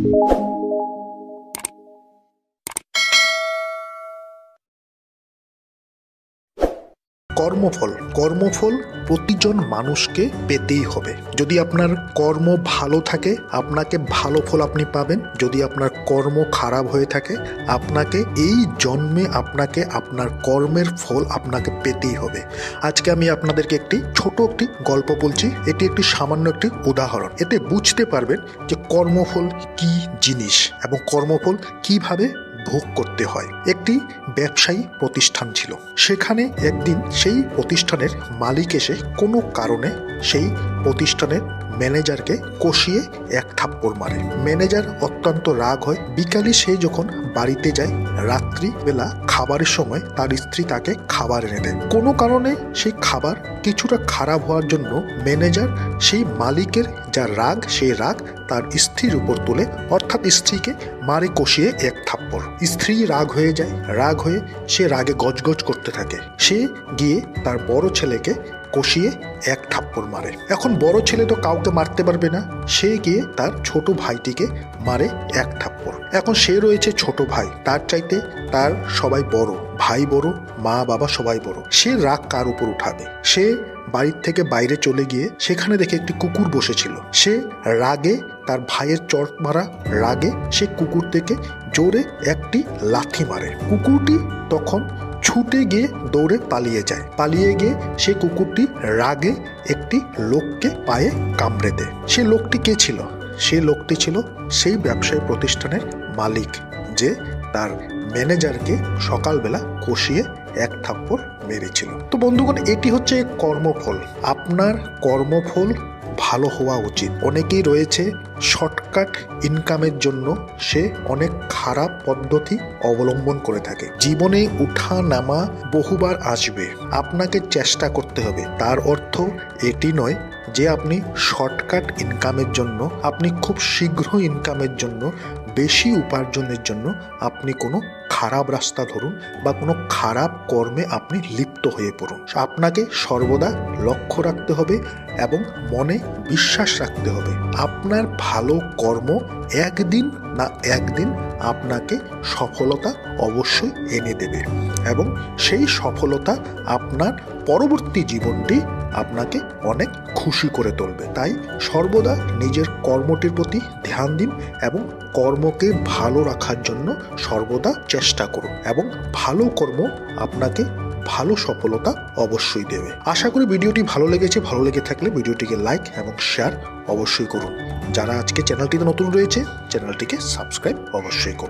Thank you. কর্মফল। কর্মফল প্রতিজন মানুষকে পেতেই হবে। যদি আপনার কর্ম ভালো থাকে, আপনাকে ভালো ফল আপনি পাবেন। যদি আপনার কর্ম খারাপ হয়ে থাকে, আপনাকে এই জন্মে আপনাকে আপনার কর্মের ফল আপনাকে পেতেই হবে। আজকে আমি আপনাদেরকে একটি ছোট একটি গল্প বলছি। এটি একটি সামান্য একটি উদাহরণ। এতে বুঝতে পারবেন যে কর্মফল কি জিনিস এবং কর্মফল কীভাবে ভোগ করতে হয়। একটি ব্যবসায়ী প্রতিষ্ঠান ছিল। সেখানে একদিন সেই প্রতিষ্ঠানের মালিক এসে কোনো কারণে সেই প্রতিষ্ঠানের ম্যানেজারকে কষিয়ে এক থাপ্পড় মারে। ম্যানেজার অত্যন্ত রাগ হয়। বিকালে সে যখন বাড়িতে যায়, রাত্রিবেলা খাবারের সময় তার স্ত্রী তাকে খাবার এনে দেয়। কোনো কারণে সেই খাবার কিছুটা খারাপ হওয়ার জন্য ম্যানেজার সেই মালিকের যা রাগ, সেই রাগ তার স্ত্রীর উপর তুলে। অর্থাৎ স্ত্রীকে মারে কষিয়ে এক থাপ্পড়। স্ত্রী রাগ হয়ে যায়। রাগ হয়ে সে রাগে গজগজ করতে থাকে। সে গিয়ে তার বড় ছেলেকে কষিয়ে এক থাপ্পড় মারে। এখন বড় ছেলে তো কাউকে মারতে পারবে না। সে গিয়ে তার ছোট ভাইটিকে মারে এক থাপ্পড়। এখন সে রয়েছে ছোট ভাই। তার চাইতে তার সবাই বড়। ভাই বড়, মা বাবা সবাই বড়। সে রাগ কার উপর উঠাবে? সে বাড়ির থেকে বাইরে চলে গিয়ে সেখানে দেখে একটি কুকুর বসেছিল। সে রাগে তার ভাইয়ের চট মারা, রাগে সে কুকুর থেকে জোরে একটি লাথি মারে। কুকুরটি তখন ছুটে গিয়ে দৌড়ে পালিয়ে যায়। পালিয়ে গিয়ে সে কুকুরটি রাগে একটি লোককে পায়ে কামড়ে দেয়। সে লোকটি কে ছিল? সেই লোকটি ছিল সেই ব্যবসায়ী প্রতিষ্ঠানের মালিক, যে তার ম্যানেজারকে সকালবেলা কষিয়ে এক থাপ্পড় মেরেছিল। তো বন্ধুগণ, এটি হচ্ছে কর্মফল। আপনার কর্মফল ভালো হওয়া উচিত। অনেকেই রয়েছে শর্টকাট ইনকামের জন্য সে অনেক খারাপ পদ্ধতি অবলম্বন করে থাকে। জীবনে উঠা নামা বহুবার আসবে। আপনাকে চেষ্টা করতে হবে। তার অর্থ এটি নয় যে আপনি শর্টকাট ইনকামের জন্য, আপনি খুব শীঘ্র ইনকামের জন্য, বেশি উপার্জনের জন্য আপনি কোনো খারাপ রাস্তা ধরুন বা কোনো খারাপ কর্মে আপনি লিপ্ত হয়ে পড়ুন। আপনাকে সর্বদা লক্ষ্য রাখতে হবে এবং মনে বিশ্বাস রাখতে হবে। আপনার ভালো কর্ম একদিন না একদিন আপনাকে সফলতা অবশ্যই এনে দেবে এবং সেই সফলতা আপনার পরবর্তী জীবনটি আপনাকে অনেক খুশি করে তুলবে। তাই সর্বদা নিজের কর্মটির প্রতি ধ্যান দিন এবং কর্মকে ভালো রাখার জন্য সর্বদা চেষ্টা করুন এবং ভালো কর্ম আপনাকে ভালো সফলতা অবশ্যই দেবে। আশা করি ভিডিওটি ভালো লেগেছে। ভালো লেগে থাকলে ভিডিওটিকে লাইক এবং শেয়ার অবশ্যই করুন। যারা আজকে চ্যানেলটিতে নতুন রয়েছে, চ্যানেলটিকে সাবস্ক্রাইব অবশ্যই করুন।